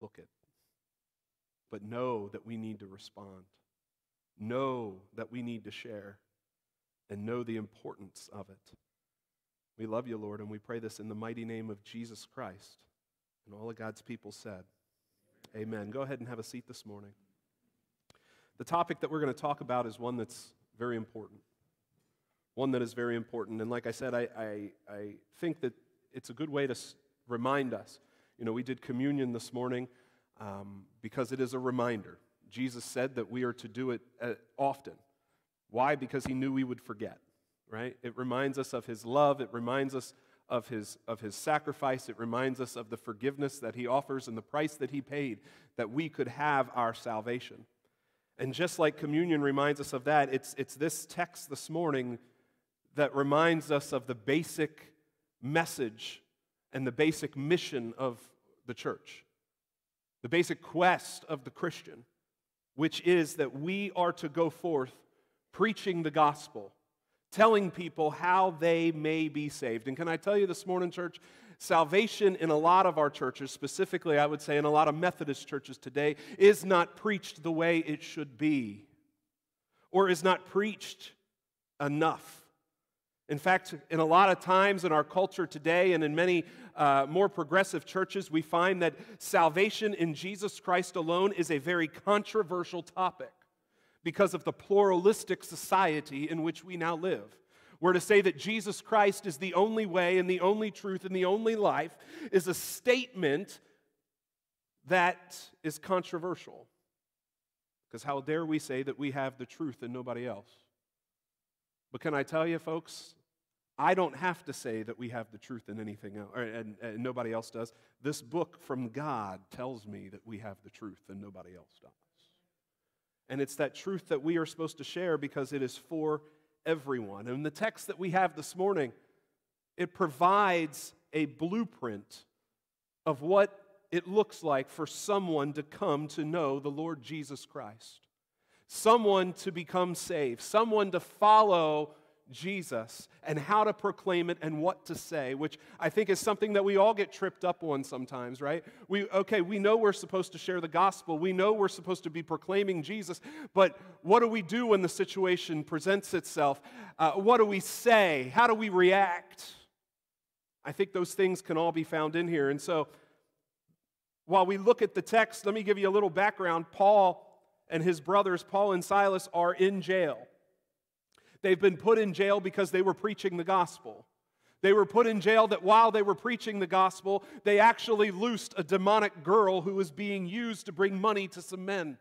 book it. But know that we need to respond. Know that we need to share. And know the importance of it. We love you, Lord, and we pray this in the mighty name of Jesus Christ. And all of God's people said, Amen. Go ahead and have a seat this morning. The topic that we're going to talk about is one that's very important. One that is very important. And like I said, I, I, I think that it's a good way to remind us. You know, we did communion this morning um, because it is a reminder. Jesus said that we are to do it uh, often. Why? Because he knew we would forget, right? It reminds us of his love, it reminds us of his, of his sacrifice, it reminds us of the forgiveness that he offers and the price that he paid that we could have our salvation. And just like communion reminds us of that, it's, it's this text this morning that reminds us of the basic message and the basic mission of the church, the basic quest of the Christian, which is that we are to go forth preaching the gospel, telling people how they may be saved. And can I tell you this morning, church, salvation in a lot of our churches, specifically, I would say in a lot of Methodist churches today, is not preached the way it should be, or is not preached enough. In fact, in a lot of times in our culture today and in many uh, more progressive churches, we find that salvation in Jesus Christ alone is a very controversial topic because of the pluralistic society in which we now live. We're to say that Jesus Christ is the only way and the only truth and the only life is a statement that is controversial. Because how dare we say that we have the truth and nobody else? But can I tell you, folks, I don't have to say that we have the truth in anything else, or, and, and nobody else does. This book from God tells me that we have the truth and nobody else does. And it's that truth that we are supposed to share because it is for everyone. And the text that we have this morning, it provides a blueprint of what it looks like for someone to come to know the Lord Jesus Christ, someone to become saved, someone to follow Jesus and how to proclaim it and what to say, which I think is something that we all get tripped up on sometimes, right? We okay, we know we're supposed to share the gospel. We know we're supposed to be proclaiming Jesus, but what do we do when the situation presents itself? Uh, what do we say? How do we react? I think those things can all be found in here. And so while we look at the text, let me give you a little background. Paul and his brothers, Paul and Silas, are in jail. They've been put in jail because they were preaching the gospel. They were put in jail that while they were preaching the gospel, they actually loosed a demonic girl who was being used to bring money to some men.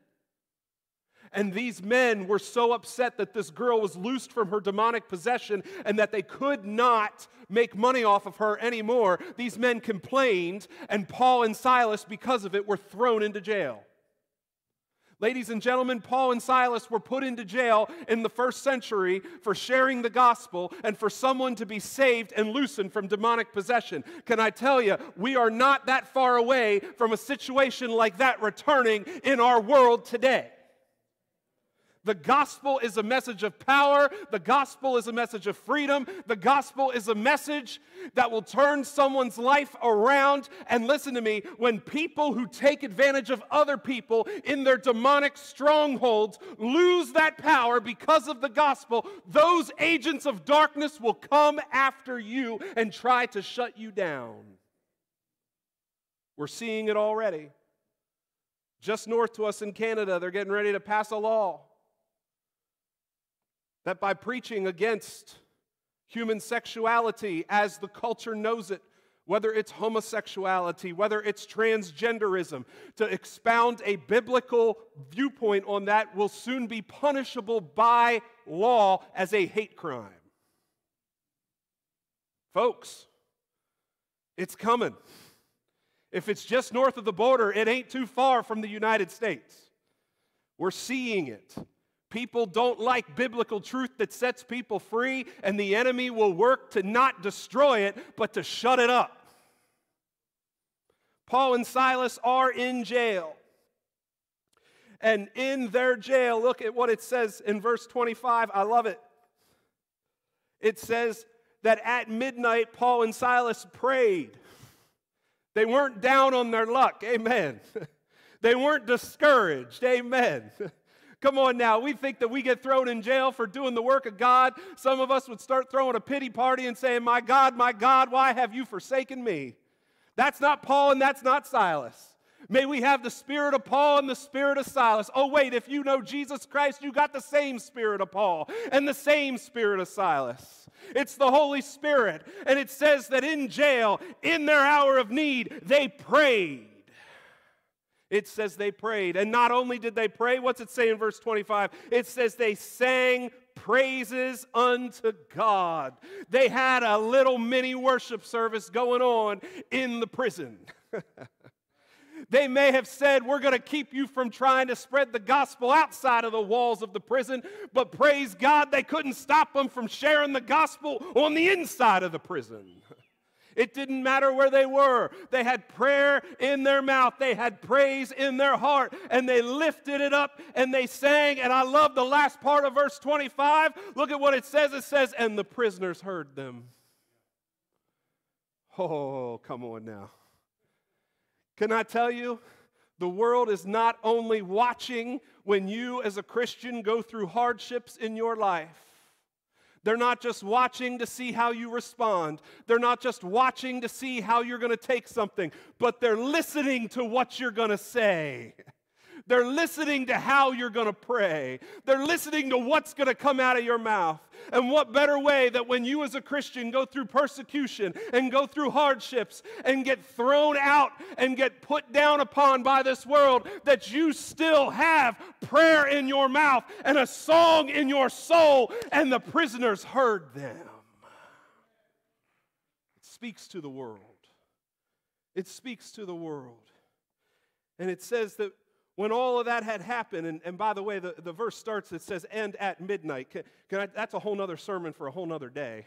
And these men were so upset that this girl was loosed from her demonic possession and that they could not make money off of her anymore. These men complained, and Paul and Silas, because of it, were thrown into jail. Ladies and gentlemen, Paul and Silas were put into jail in the first century for sharing the gospel and for someone to be saved and loosened from demonic possession. Can I tell you, we are not that far away from a situation like that returning in our world today. The gospel is a message of power. The gospel is a message of freedom. The gospel is a message that will turn someone's life around. And listen to me when people who take advantage of other people in their demonic strongholds lose that power because of the gospel, those agents of darkness will come after you and try to shut you down. We're seeing it already. Just north to us in Canada, they're getting ready to pass a law that by preaching against human sexuality as the culture knows it, whether it's homosexuality, whether it's transgenderism, to expound a biblical viewpoint on that will soon be punishable by law as a hate crime. Folks, it's coming. If it's just north of the border, it ain't too far from the United States. We're seeing it. People don't like biblical truth that sets people free, and the enemy will work to not destroy it, but to shut it up. Paul and Silas are in jail. And in their jail, look at what it says in verse 25. I love it. It says that at midnight, Paul and Silas prayed. They weren't down on their luck. Amen. they weren't discouraged. Amen. Come on now, we think that we get thrown in jail for doing the work of God. Some of us would start throwing a pity party and saying, My God, my God, why have you forsaken me? That's not Paul and that's not Silas. May we have the spirit of Paul and the spirit of Silas. Oh, wait, if you know Jesus Christ, you got the same spirit of Paul and the same spirit of Silas. It's the Holy Spirit. And it says that in jail, in their hour of need, they prayed. It says they prayed. And not only did they pray, what's it say in verse 25? It says they sang praises unto God. They had a little mini worship service going on in the prison. They may have said, We're going to keep you from trying to spread the gospel outside of the walls of the prison, but praise God, they couldn't stop them from sharing the gospel on the inside of the prison. It didn't matter where they were. They had prayer in their mouth, they had praise in their heart, and they lifted it up and they sang. And I love the last part of verse 25. Look at what it says it says, And the prisoners heard them. Oh, come on now. Can I tell you? The world is not only watching when you, as a Christian, go through hardships in your life. They're not just watching to see how you respond. They're not just watching to see how you're going to take something, but they're listening to what you're going to say. They're listening to how you're going to pray. They're listening to what's going to come out of your mouth. And what better way that when you, as a Christian, go through persecution and go through hardships and get thrown out and get put down upon by this world, that you still have prayer in your mouth and a song in your soul, and the prisoners heard them. It speaks to the world. It speaks to the world. And it says that when all of that had happened, and, and by the way, the, the verse starts, it says, and at midnight. Can, can I, that's a whole other sermon for a whole other day.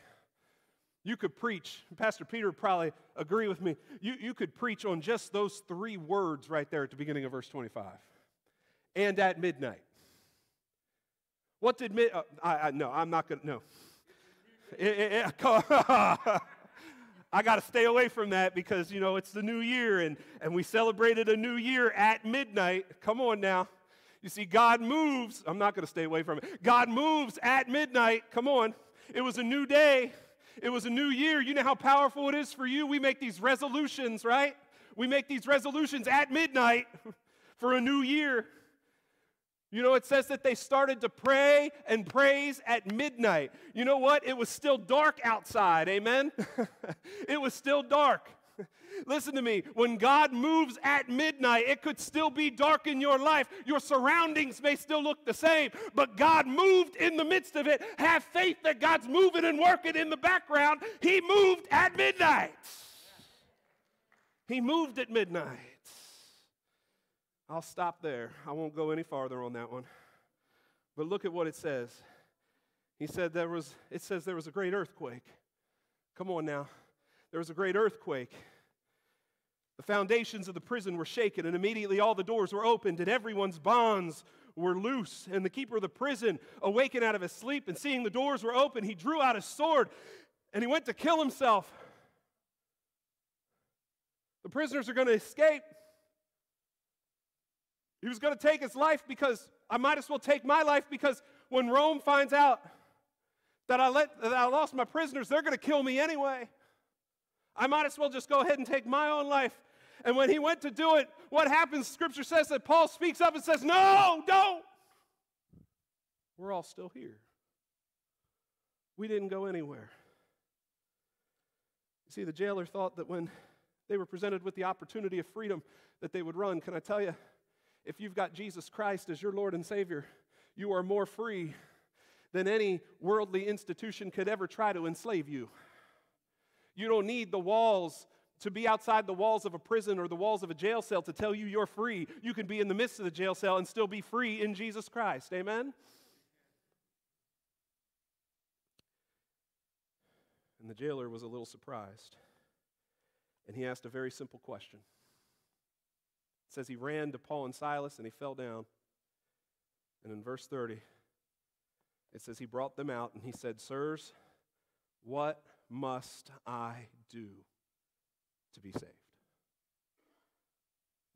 You could preach, Pastor Peter probably agree with me. You, you could preach on just those three words right there at the beginning of verse 25. And at midnight. What did mid? Uh, I, I, no, I'm not going to. No. It, it, it, I got to stay away from that because, you know, it's the new year and, and we celebrated a new year at midnight. Come on now. You see, God moves. I'm not going to stay away from it. God moves at midnight. Come on. It was a new day. It was a new year. You know how powerful it is for you? We make these resolutions, right? We make these resolutions at midnight for a new year. You know, it says that they started to pray and praise at midnight. You know what? It was still dark outside. Amen? it was still dark. Listen to me. When God moves at midnight, it could still be dark in your life. Your surroundings may still look the same, but God moved in the midst of it. Have faith that God's moving and working in the background. He moved at midnight. He moved at midnight. I'll stop there. I won't go any farther on that one. But look at what it says. He said there was, it says there was a great earthquake. Come on now. There was a great earthquake. The foundations of the prison were shaken, and immediately all the doors were opened, and everyone's bonds were loose. And the keeper of the prison, awakened out of his sleep, and seeing the doors were open, he drew out his sword and he went to kill himself. The prisoners are going to escape. He was going to take his life because I might as well take my life because when Rome finds out that I, let, that I lost my prisoners, they're going to kill me anyway. I might as well just go ahead and take my own life. And when he went to do it, what happens? Scripture says that Paul speaks up and says, No, don't. We're all still here. We didn't go anywhere. You see, the jailer thought that when they were presented with the opportunity of freedom, that they would run. Can I tell you? If you've got Jesus Christ as your Lord and Savior, you are more free than any worldly institution could ever try to enslave you. You don't need the walls to be outside the walls of a prison or the walls of a jail cell to tell you you're free. You can be in the midst of the jail cell and still be free in Jesus Christ. Amen? And the jailer was a little surprised. And he asked a very simple question. It says he ran to Paul and Silas and he fell down. And in verse 30, it says he brought them out and he said, Sirs, what must I do to be saved?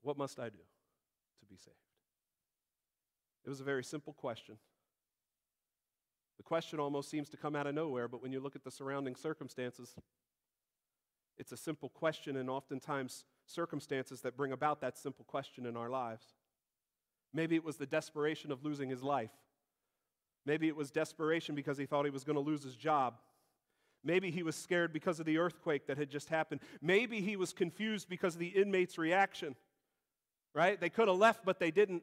What must I do to be saved? It was a very simple question. The question almost seems to come out of nowhere, but when you look at the surrounding circumstances, it's a simple question, and oftentimes circumstances that bring about that simple question in our lives. Maybe it was the desperation of losing his life. Maybe it was desperation because he thought he was going to lose his job. Maybe he was scared because of the earthquake that had just happened. Maybe he was confused because of the inmates' reaction. Right? They could have left, but they didn't.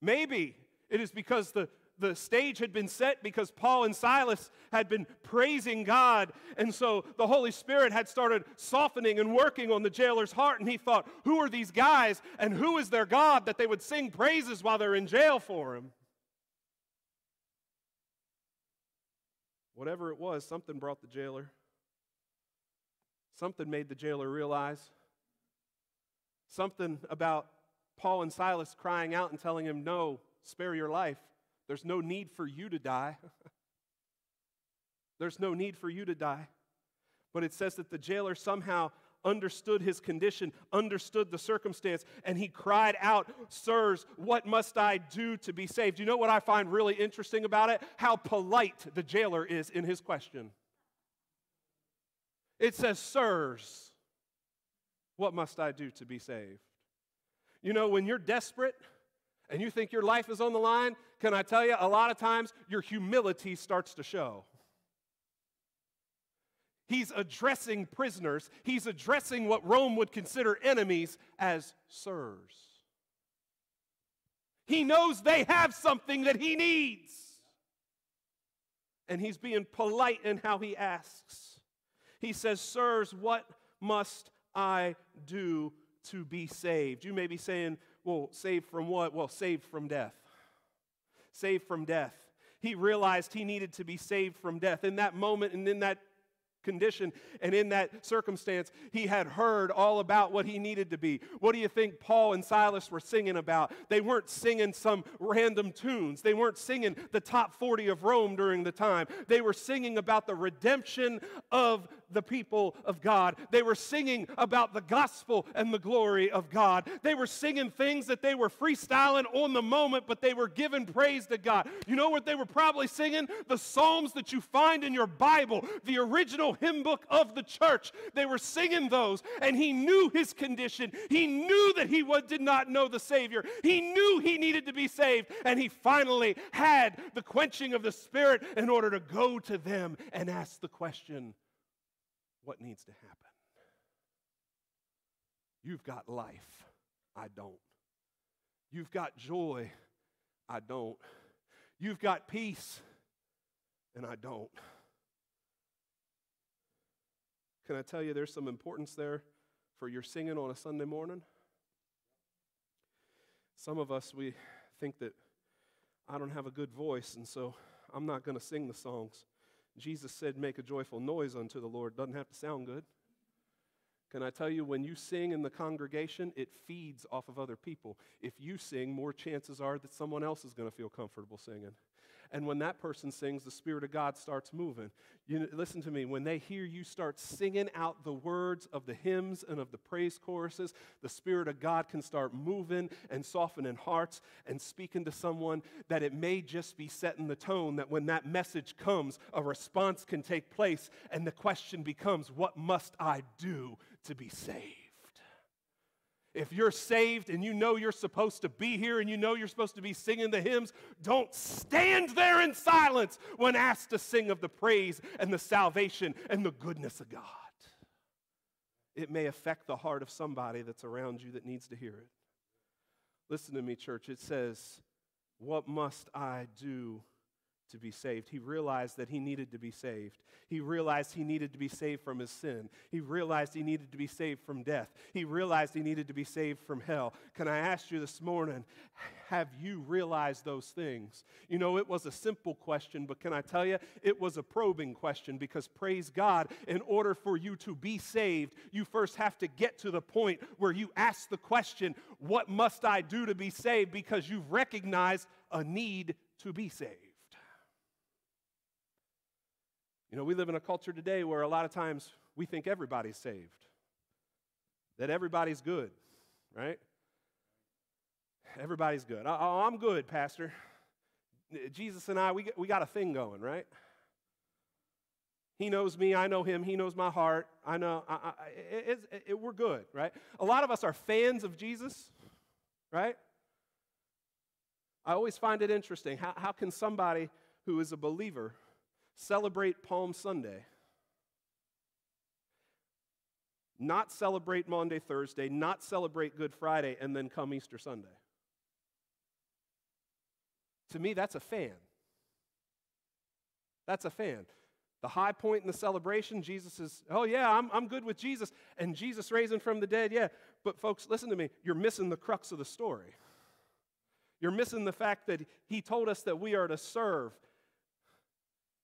Maybe it is because the, the stage had been set because Paul and Silas had been praising God. And so the Holy Spirit had started softening and working on the jailer's heart. And he thought, who are these guys and who is their God that they would sing praises while they're in jail for him? Whatever it was, something brought the jailer. Something made the jailer realize. Something about Paul and Silas crying out and telling him, No, spare your life. There's no need for you to die. There's no need for you to die. But it says that the jailer somehow understood his condition, understood the circumstance, and he cried out, Sirs, what must I do to be saved? You know what I find really interesting about it? How polite the jailer is in his question. It says, Sirs, what must I do to be saved? You know, when you're desperate and you think your life is on the line, can I tell you, a lot of times your humility starts to show. He's addressing prisoners, he's addressing what Rome would consider enemies as sirs. He knows they have something that he needs. And he's being polite in how he asks. He says, Sirs, what must I do to be saved? You may be saying, Well, saved from what? Well, saved from death. Saved from death. He realized he needed to be saved from death. In that moment and in that condition and in that circumstance, he had heard all about what he needed to be. What do you think Paul and Silas were singing about? They weren't singing some random tunes, they weren't singing the top 40 of Rome during the time. They were singing about the redemption of the people of God. They were singing about the gospel and the glory of God. They were singing things that they were freestyling on the moment, but they were giving praise to God. You know what they were probably singing? The Psalms that you find in your Bible, the original hymn book of the church. They were singing those, and he knew his condition. He knew that he did not know the Savior. He knew he needed to be saved, and he finally had the quenching of the Spirit in order to go to them and ask the question what needs to happen. You've got life, I don't. You've got joy, I don't. You've got peace, and I don't. Can I tell you there's some importance there for your singing on a Sunday morning? Some of us, we think that I don't have a good voice, and so I'm not going to sing the songs. Jesus said, Make a joyful noise unto the Lord. Doesn't have to sound good. Can I tell you, when you sing in the congregation, it feeds off of other people. If you sing, more chances are that someone else is going to feel comfortable singing. And when that person sings, the Spirit of God starts moving. You listen to me, when they hear you start singing out the words of the hymns and of the praise choruses, the Spirit of God can start moving and softening hearts and speaking to someone that it may just be setting the tone that when that message comes, a response can take place. And the question becomes, What must I do to be saved? If you're saved and you know you're supposed to be here and you know you're supposed to be singing the hymns, don't stand there in silence when asked to sing of the praise and the salvation and the goodness of God. It may affect the heart of somebody that's around you that needs to hear it. Listen to me, church. It says, What must I do to be saved. He realized that he needed to be saved. He realized he needed to be saved from his sin. He realized he needed to be saved from death. He realized he needed to be saved from hell. Can I ask you this morning, have you realized those things? You know, it was a simple question, but can I tell you, it was a probing question because praise God, in order for you to be saved, you first have to get to the point where you ask the question, What must I do to be saved? Because you've recognized a need to be saved. You know, we live in a culture today where a lot of times we think everybody's saved, that everybody's good, right? Everybody's good. Oh, I'm good, Pastor. Jesus and I, we, we got a thing going, right? He knows me, I know him, he knows my heart. I know, I, I, it, it, it, we're good, right? A lot of us are fans of Jesus, right? I always find it interesting. How, how can somebody who is a believer celebrate Palm Sunday? Not celebrate Maundy, Thursday, not celebrate Good Friday, and then come Easter Sunday. To me, that's a fan. That's a fan. The high point in the celebration, Jesus is, oh yeah, I'm, I'm good with Jesus. And Jesus raising from the dead, yeah. But folks, listen to me. You're missing the crux of the story. You're missing the fact that he told us that we are to serve,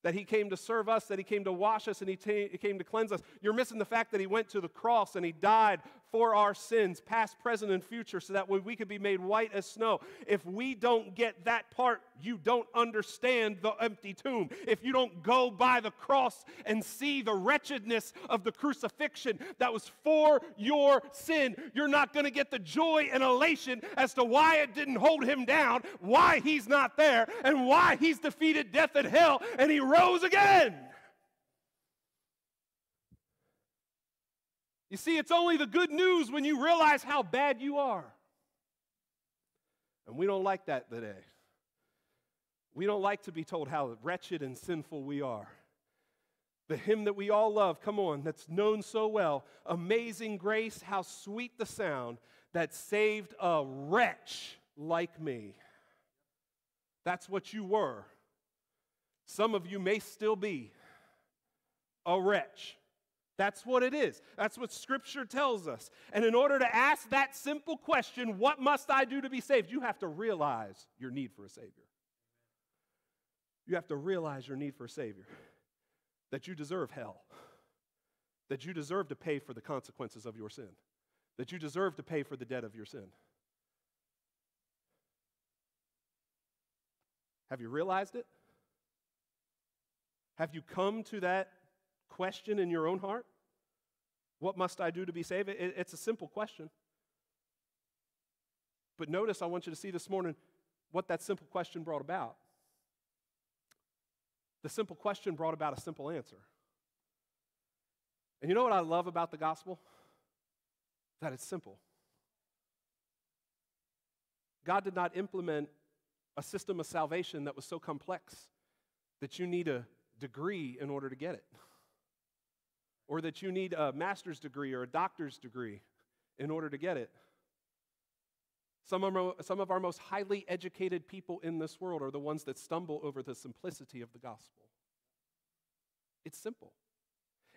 that he came to serve us, that he came to wash us, and he, t- came to cleanse us. You're missing the fact that he went to the cross and he died for our sins, past, present, and future, so that way we could be made white as snow. If we don't get that part, you don't understand the empty tomb. If you don't go by the cross and see the wretchedness of the crucifixion that was for your sin, you're not going to get the joy and elation as to why it didn't hold him down, why he's not there, and why he's defeated death and hell, and he rose again. You see, it's only the good news when you realize how bad you are. And we don't like that today. We don't like to be told how wretched and sinful we are. The hymn that we all love, come on, that's known so well Amazing Grace, how sweet the sound that saved a wretch like me. That's what you were. Some of you may still be a wretch. That's what it is. That's what Scripture tells us. And in order to ask that simple question, what must I do to be saved? You have to realize your need for a Savior. You have to realize your need for a Savior. That you deserve hell. That you deserve to pay for the consequences of your sin. That you deserve to pay for the debt of your sin. Have you realized it? Have you come to that question in your own heart? What must I do to be saved? It's a simple question. But notice, I want you to see this morning what that simple question brought about. The simple question brought about a simple answer. And you know what I love about the gospel? That it's simple. God did not implement a system of salvation that was so complex that you need a degree in order to get it or that you need a master's degree or a doctor's degree in order to get it. Some of, our, some of our most highly educated people in this world are the ones that stumble over the simplicity of the gospel. It's simple.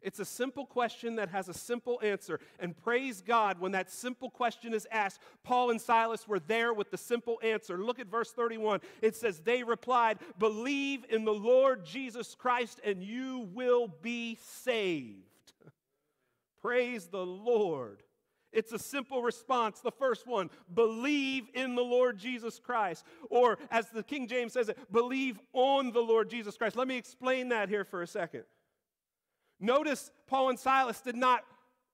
It's a simple question that has a simple answer. And praise God, when that simple question is asked, Paul and Silas were there with the simple answer. Look at verse 31. It says, They replied, Believe in the Lord Jesus Christ, and you will be saved. Praise the Lord. It's a simple response. The first one, believe in the Lord Jesus Christ. Or, as the King James says it, believe on the Lord Jesus Christ. Let me explain that here for a second. Notice Paul and Silas did not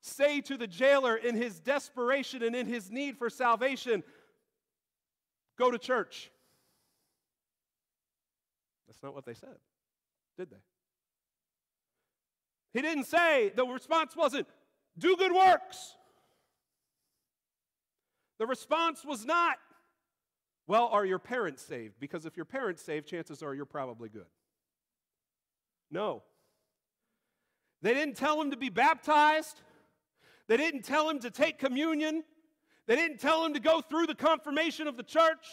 say to the jailer in his desperation and in his need for salvation, go to church. That's not what they said, did they? He didn't say, the response wasn't, do good works. The response was not, well, are your parents saved? Because if your parents saved, chances are you're probably good. No. They didn't tell him to be baptized. They didn't tell him to take communion. They didn't tell him to go through the confirmation of the church.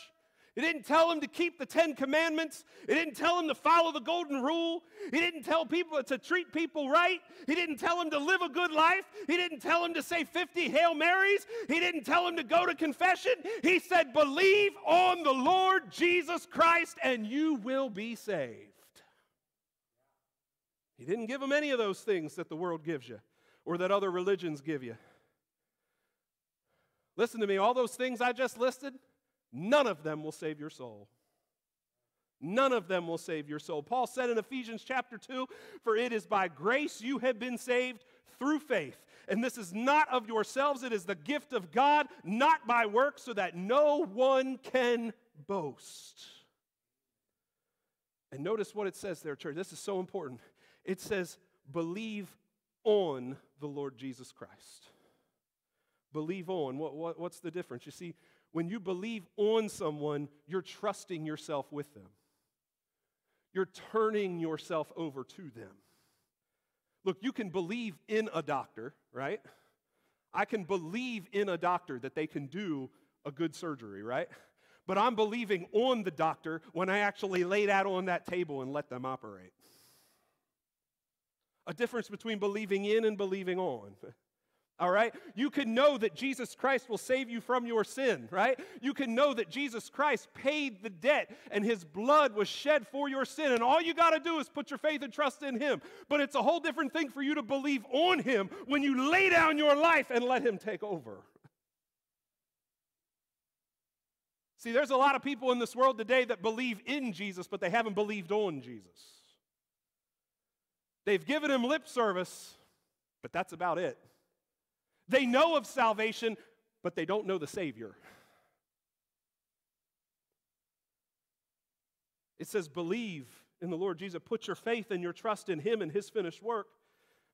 He didn't tell him to keep the Ten Commandments. He didn't tell him to follow the Golden Rule. He didn't tell people to treat people right. He didn't tell him to live a good life. He didn't tell him to say 50 Hail Marys. He didn't tell him to go to confession. He said, Believe on the Lord Jesus Christ and you will be saved. He didn't give him any of those things that the world gives you or that other religions give you. Listen to me, all those things I just listed None of them will save your soul. None of them will save your soul. Paul said in Ephesians chapter 2 For it is by grace you have been saved through faith. And this is not of yourselves, it is the gift of God, not by works, so that no one can boast. And notice what it says there, church. This is so important. It says, believe on the Lord Jesus Christ. Believe on. What, what, what's the difference? You see, when you believe on someone, you're trusting yourself with them, you're turning yourself over to them. Look, you can believe in a doctor, right? I can believe in a doctor that they can do a good surgery, right? But I'm believing on the doctor when I actually lay that on that table and let them operate. A difference between believing in and believing on. All right? You can know that Jesus Christ will save you from your sin, right? You can know that Jesus Christ paid the debt and his blood was shed for your sin. And all you got to do is put your faith and trust in him. But it's a whole different thing for you to believe on him when you lay down your life and let him take over. See, there's a lot of people in this world today that believe in Jesus, but they haven't believed on Jesus. They've given him lip service, but that's about it. They know of salvation, but they don't know the Savior. It says, believe in the Lord Jesus. Put your faith and your trust in Him and His finished work.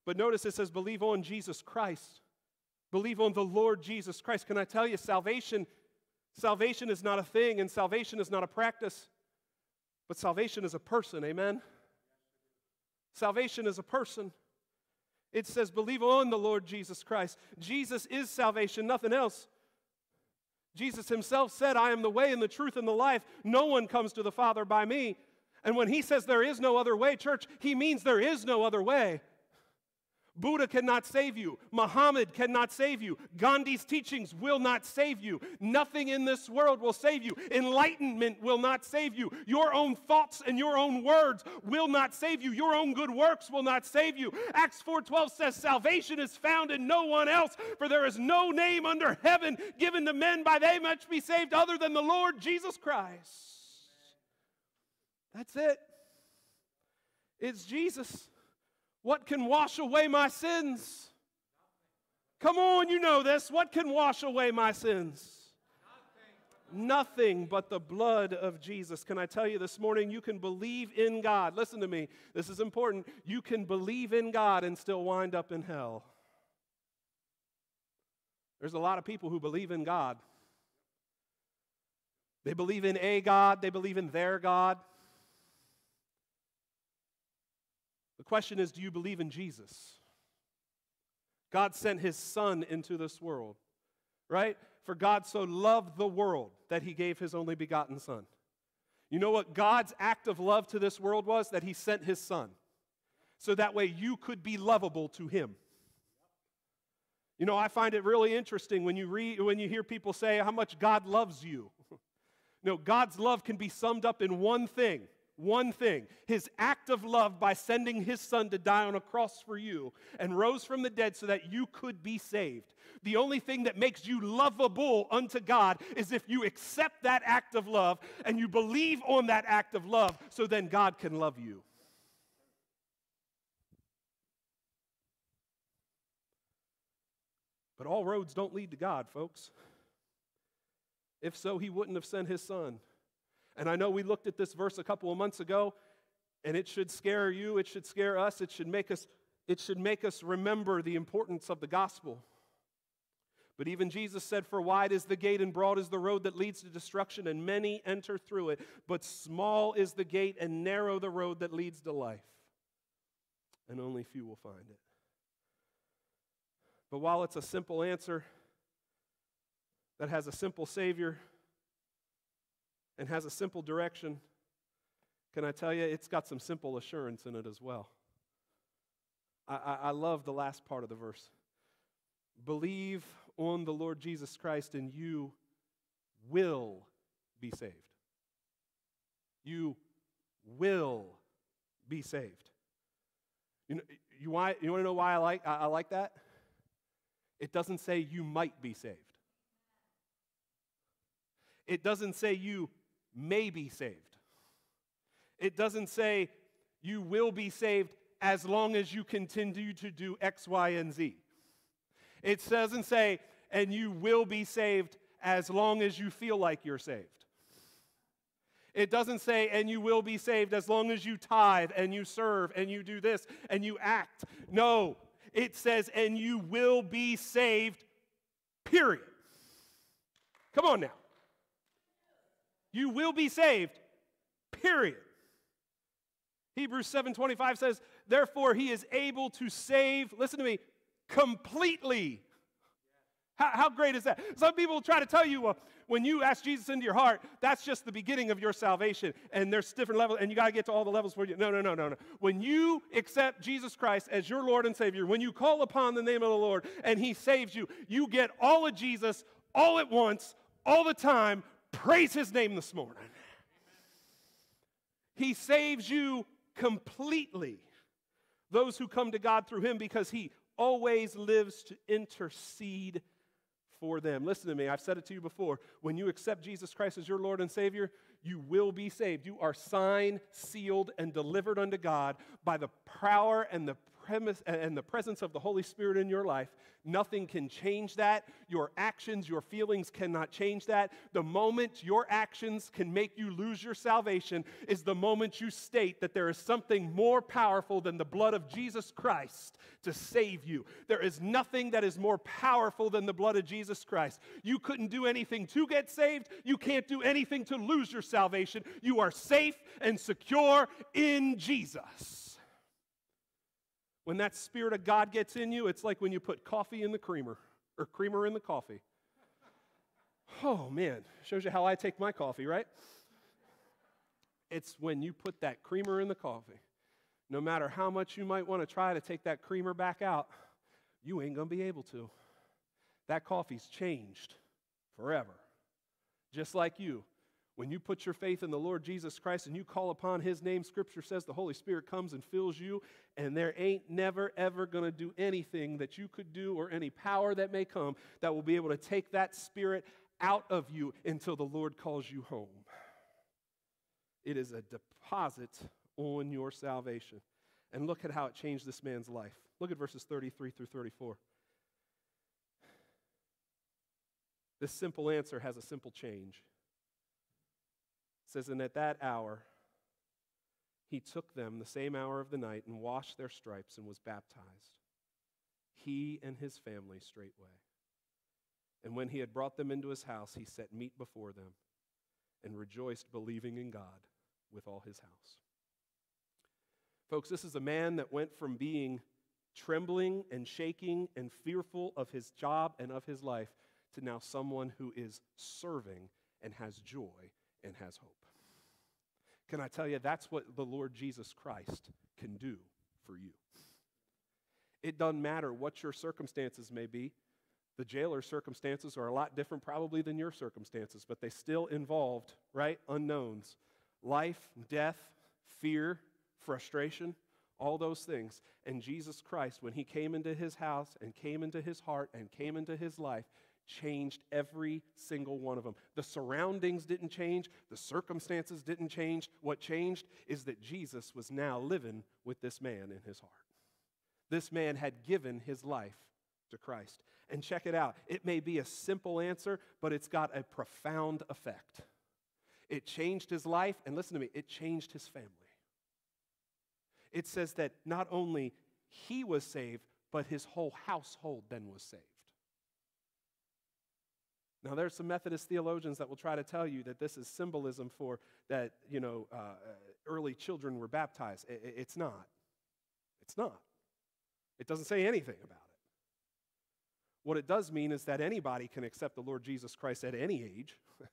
But notice it says, believe on Jesus Christ. Believe on the Lord Jesus Christ. Can I tell you, salvation, salvation is not a thing and salvation is not a practice, but salvation is a person. Amen? Salvation is a person. It says, believe on the Lord Jesus Christ. Jesus is salvation, nothing else. Jesus himself said, I am the way and the truth and the life. No one comes to the Father by me. And when he says there is no other way, church, he means there is no other way. Buddha cannot save you. Muhammad cannot save you. Gandhi's teachings will not save you. Nothing in this world will save you. Enlightenment will not save you. Your own thoughts and your own words will not save you. Your own good works will not save you. Acts 4:12 says salvation is found in no one else, for there is no name under heaven given to men by they must be saved other than the Lord Jesus Christ. That's it. It's Jesus. What can wash away my sins? Come on, you know this. What can wash away my sins? Nothing. But the blood of Jesus. Can I tell you this morning, you can believe in God. Listen to me, this is important. You can believe in God and still wind up in hell. There's a lot of people who believe in God. They believe in a God, they believe in their God. The question is do you believe in Jesus? God sent his Son into this world, right? For God so loved the world that he gave his only begotten Son. You know what God's act of love to this world was? That he sent his Son. So that way you could be lovable to him. You know, I find it really interesting when you read when you hear people say how much God loves you. no, God's love can be summed up in one thing one thing his act of love by sending his son to die on a cross for you and rose from the dead so that you could be saved. The only thing that makes you lovable unto God is if you accept that act of love and you believe on that act of love, so then God can love you. But all roads don't lead to God, folks. If so, he wouldn't have sent his son. And I know we looked at this verse a couple of months ago, and it should scare you, it should scare us, it should make us, it should make us remember the importance of the gospel. But even Jesus said, For wide is the gate and broad is the road that leads to destruction, and many enter through it. But small is the gate and narrow the road that leads to life, and only few will find it. But while it's a simple answer that has a simple Savior, and has a simple direction, can I tell you, it's got some simple assurance in it as well. I, I, I love the last part of the verse. Believe on the Lord Jesus Christ, and you will be saved. You will be saved. You, know, you, want, you want to know why I like, I, I like that? It doesn't say you might be saved. It doesn't say you may be saved. It doesn't say you will be saved as long as you continue to do X, Y, and Z. It doesn't say, and you will be saved as long as you feel like you're saved. It doesn't say, and you will be saved as long as you tithe and you serve and you do this and you act. No, it says, and you will be saved, period. Come on now. You will be saved, period. Hebrews 7:25 says, "Therefore he is able to save, listen to me, completely." How, how great is that? Some people try to tell you, well, when you ask Jesus into your heart, that's just the beginning of your salvation. And there's different levels, and you got to get to all the levels for you. No, no, no, no, no. When you accept Jesus Christ as your Lord and Savior, when you call upon the name of the Lord and He saves you, you get all of Jesus all at once, all the time. Praise His name this morning. He saves you completely. Those who come to God through Him because He always lives to intercede for them. Listen to me, I've said it to you before. When you accept Jesus Christ as your Lord and Savior, you will be saved. You are signed, sealed, and delivered unto God by the power and the premise and the presence of the Holy Spirit in your life. Nothing can change that. Your actions, your feelings cannot change that. The moment your actions can make you lose your salvation is the moment you state that there is something more powerful than the blood of Jesus Christ to save you. There is nothing that is more powerful than the blood of Jesus Christ. You couldn't do anything to get saved. You can't do anything to lose your salvation. You are safe and secure in Jesus. When that Spirit of God gets in you, it's like when you put coffee in the creamer or creamer in the coffee. Oh, man. Shows you how I take my coffee, right? It's when you put that creamer in the coffee. No matter how much you might want to try to take that creamer back out, you ain't going to be able to. That coffee's changed forever. Just like you. When you put your faith in the Lord Jesus Christ and you call upon His name, Scripture says the Holy Spirit comes and fills you, and there ain't never, ever going to do anything that you could do or any power that may come that will be able to take that Spirit out of you until the Lord calls you home. It is a deposit on your salvation. And look at how it changed this man's life. Look at verses 33 through 34. This simple answer has a simple change says, And at that hour, he took them the same hour of the night and washed their stripes and was baptized, he and his family straightway. And when he had brought them into his house, he set meat before them and rejoiced, believing in God with all his house. Folks, this is a man that went from being trembling and shaking and fearful of his job and of his life to now someone who is serving and has joy and has hope. Can I tell you, that's what the Lord Jesus Christ can do for you. It doesn't matter what your circumstances may be. The jailer's circumstances are a lot different, probably, than your circumstances, but they still involved, right? Unknowns. Life, death, fear, frustration, all those things. And Jesus Christ, when he came into his house and came into his heart and came into his life, changed every single one of them. The surroundings didn't change, the circumstances didn't change. What changed is that Jesus was now living with this man in his heart. This man had given his life to Christ. And check it out. It may be a simple answer, but it's got a profound effect. It changed his life, and listen to me, it changed his family. It says that not only he was saved, but his whole household then was saved. Now, there's some Methodist theologians that will try to tell you that this is symbolism for that, you know, uh, uh early children were baptized. It's not. It's not. It doesn't say anything about it. What it does mean is that anybody can accept the Lord Jesus Christ at any age.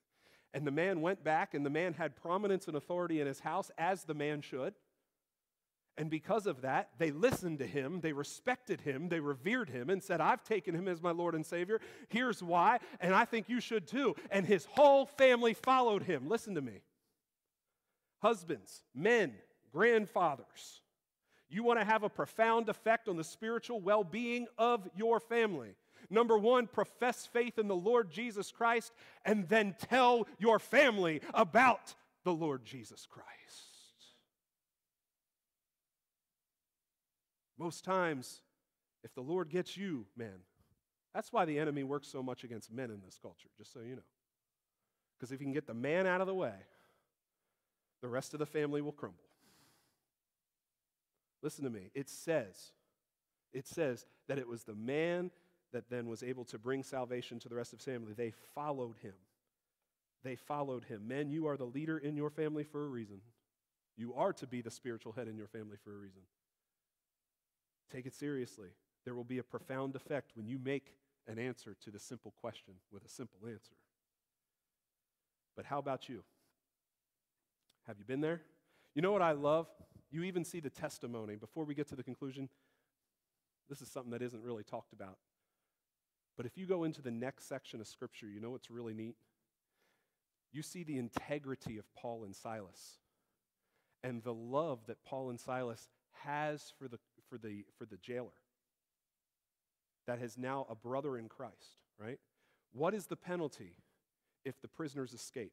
and the man went back, and the man had prominence and authority in his house, as the man should. And because of that, they listened to him, they respected him, they revered him, and said, I've taken him as my Lord and Savior. Here's why, and I think you should too. And his whole family followed him. Listen to me. Husbands, men, grandfathers, you want to have a profound effect on the spiritual well being of your family. Number one, profess faith in the Lord Jesus Christ, and then tell your family about the Lord Jesus Christ. Most times, if the Lord gets you, man, That's why the enemy works so much against men in this culture, just so you know. Because if you can get the man out of the way, the rest of the family will crumble. Listen to me. It says, it says that it was the man that then was able to bring salvation to the rest of the family. They followed him. They followed him. Men, you are the leader in your family for a reason. You are to be the spiritual head in your family for a reason. Take it seriously. There will be a profound effect when you make an answer to the simple question with a simple answer. But how about you? Have you been there? You know what I love? You even see the testimony. Before we get to the conclusion, this is something that isn't really talked about. But if you go into the next section of Scripture, you know what's really neat? You see the integrity of Paul and Silas and the love that Paul and Silas has for the, for the, for the jailer that is now a brother in Christ, right? What is the penalty if the prisoners escape?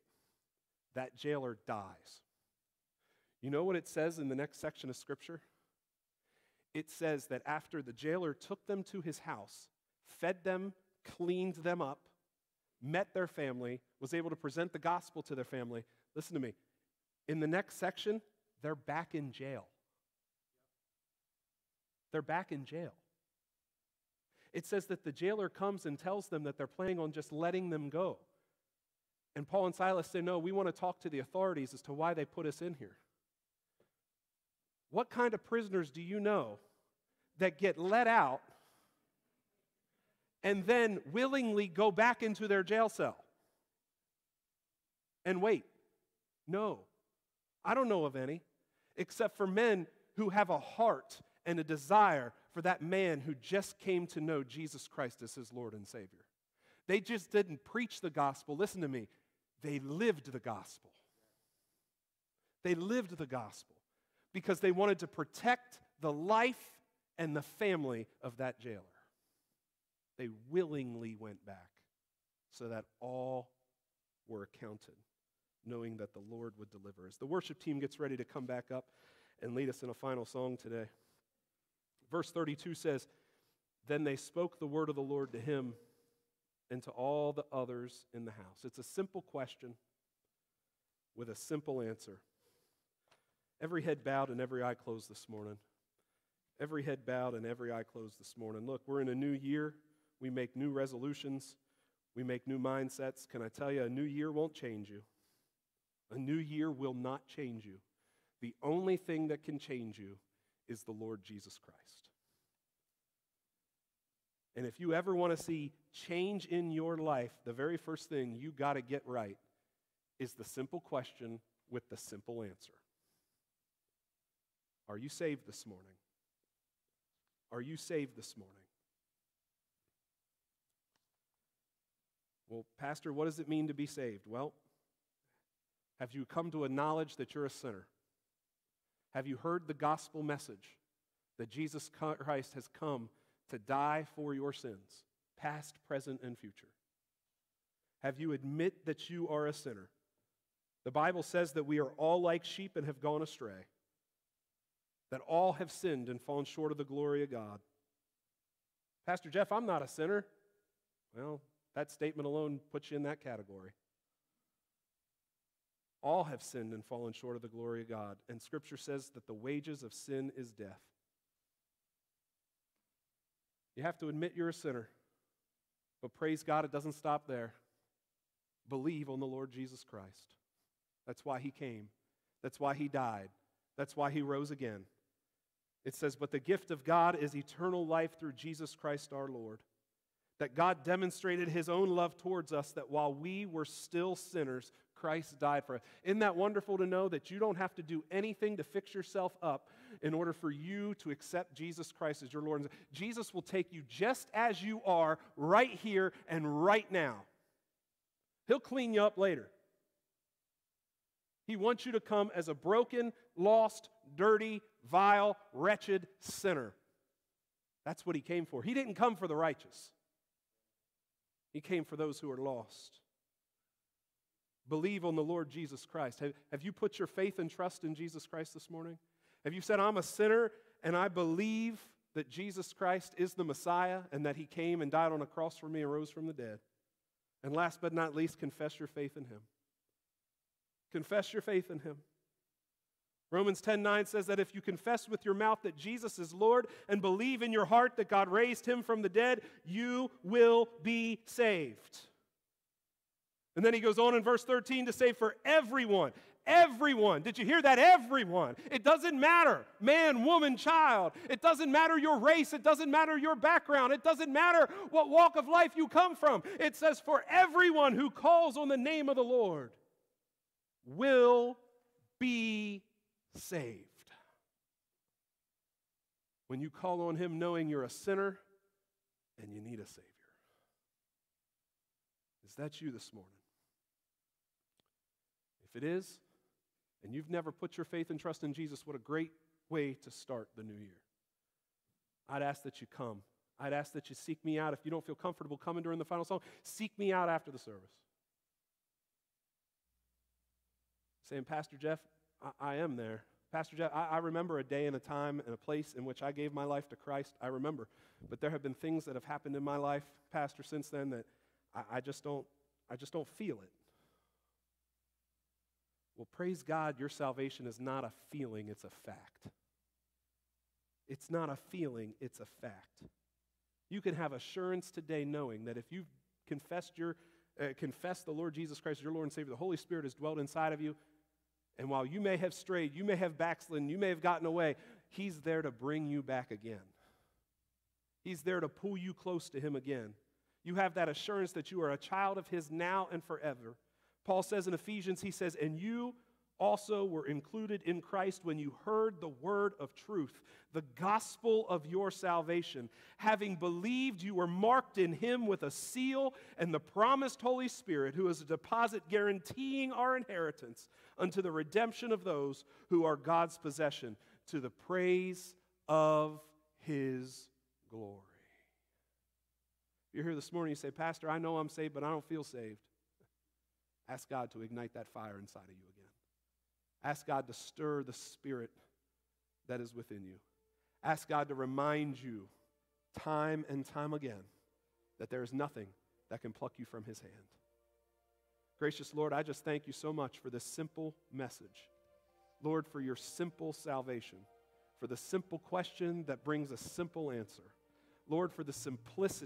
That jailer dies. You know what it says in the next section of Scripture? It says that after the jailer took them to his house, fed them, cleaned them up, met their family, was able to present the gospel to their family. Listen to me. In the next section, they're back in jail. They're back in jail. It says that the jailer comes and tells them that they're planning on just letting them go. And Paul and Silas say, No, we want to talk to the authorities as to why they put us in here. What kind of prisoners do you know that get let out and then willingly go back into their jail cell and wait? No, I don't know of any, except for men who have a heart and a desire for that man who just came to know Jesus Christ as his Lord and Savior. They just didn't preach the gospel. Listen to me. They lived the gospel. They lived the gospel because they wanted to protect the life and the family of that jailer. They willingly went back so that all were accounted, knowing that the Lord would deliver. As the worship team gets ready to come back up and lead us in a final song today. Verse 32 says, Then they spoke the word of the Lord to him and to all the others in the house. It's a simple question with a simple answer. Every head bowed and every eye closed this morning. Every head bowed and every eye closed this morning. Look, we're in a new year. We make new resolutions. We make new mindsets. Can I tell you, a new year won't change you. A new year will not change you. The only thing that can change you is the Lord Jesus Christ. And if you ever want to see change in your life, the very first thing you got to get right is the simple question with the simple answer Are you saved this morning? Are you saved this morning? Well, Pastor, what does it mean to be saved? Well, have you come to a knowledge that you're a sinner? Have you heard the gospel message that Jesus Christ has come to die for your sins, past, present, and future? Have you admit that you are a sinner? The Bible says that we are all like sheep and have gone astray, that all have sinned and fallen short of the glory of God. Pastor Jeff, I'm not a sinner. Well, that statement alone puts you in that category. All have sinned and fallen short of the glory of God. And Scripture says that the wages of sin is death. You have to admit you're a sinner. But praise God, it doesn't stop there. Believe on the Lord Jesus Christ. That's why he came. That's why he died. That's why he rose again. It says, But the gift of God is eternal life through Jesus Christ our Lord. That God demonstrated his own love towards us, that while we were still sinners, Christ died for us. Isn't that wonderful to know that you don't have to do anything to fix yourself up in order for you to accept Jesus Christ as your Lord? Jesus will take you just as you are right here and right now. He'll clean you up later. He wants you to come as a broken, lost, dirty, vile, wretched sinner. That's what he came for. He didn't come for the righteous, he came for those who are lost believe on the Lord Jesus Christ? Have, have you put your faith and trust in Jesus Christ this morning? Have you said, I'm a sinner and I believe that Jesus Christ is the Messiah and that he came and died on a cross for me and rose from the dead. And last but not least, confess your faith in him. Confess your faith in him. Romans 10 9 says that if you confess with your mouth that Jesus is Lord and believe in your heart that God raised him from the dead, you will be saved. And then he goes on in verse 13 to say, For everyone, everyone, did you hear that? Everyone. It doesn't matter, man, woman, child. It doesn't matter your race. It doesn't matter your background. It doesn't matter what walk of life you come from. It says, For everyone who calls on the name of the Lord will be saved. When you call on him knowing you're a sinner and you need a Savior. Is that you this morning? It is, and you've never put your faith and trust in Jesus, what a great way to start the new year. I'd ask that you come. I'd ask that you seek me out. If you don't feel comfortable coming during the final song, seek me out after the service. Saying, Pastor Jeff, I, I am there. Pastor Jeff, I, I, remember a day and a time and a place in which I gave my life to Christ. I remember. But there have been things that have happened in my life, Pastor, since then that I, I just don't I just don't feel it. Well, praise God, your salvation is not a feeling, it's a fact. It's not a feeling, it's a fact. You can have assurance today knowing that if you've confessed your uh, confessed the Lord Jesus Christ as your Lord and Savior, the Holy Spirit has dwelt inside of you. And while you may have strayed, you may have backslidden, you may have gotten away, He's there to bring you back again. He's there to pull you close to Him again. You have that assurance that you are a child of His now and forever. Paul says in Ephesians, he says, And you also were included in Christ when you heard the word of truth, the gospel of your salvation. Having believed, you were marked in him with a seal and the promised Holy Spirit, who is a deposit guaranteeing our inheritance unto the redemption of those who are God's possession, to the praise of his glory. You're here this morning, you say, Pastor, I know I'm saved, but I don't feel saved. Ask God to ignite that fire inside of you again. Ask God to stir the spirit that is within you. Ask God to remind you time and time again that there is nothing that can pluck you from His hand. Gracious Lord, I just thank you so much for this simple message. Lord, for your simple salvation, for the simple question that brings a simple answer. Lord, for the simplicity